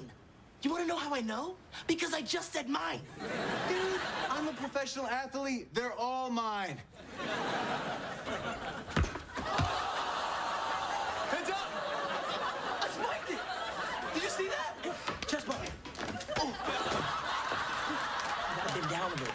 mine. You want to know how I know? Because I just said mine. Dude, I'm a professional athlete. They're all mine. Heads up! I spiked it! Did you see that? Chest bump. Oh. I've been down a bit.